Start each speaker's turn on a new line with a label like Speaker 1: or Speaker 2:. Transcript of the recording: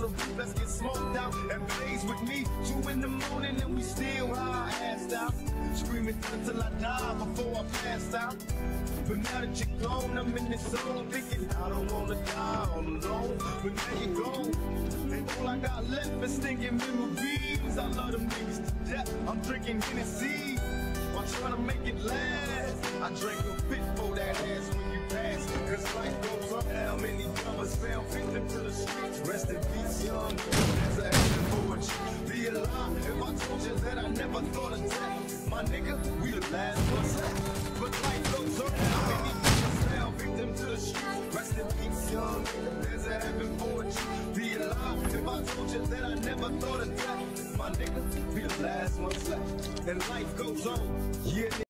Speaker 1: the roof. Let's get smoked out and blaze with me. Two in the morning and we still high assed out. Screaming until I die before I pass out. But now that you're gone, I'm in this zone thinking I don't wanna die all alone. But now you're gone, and all I got left is thinking memories. I love them niggas to death. I'm drinking Hennessy while trying to make it last. I drank a bit never thought of death, my nigga, we the last ones left. But life goes on. How many brothers fell victim to the streets? Rest in peace, young. There's a heaven for you be alive. If I told you that I never thought of death, my nigga, we the last ones left. And life goes on. Yeah.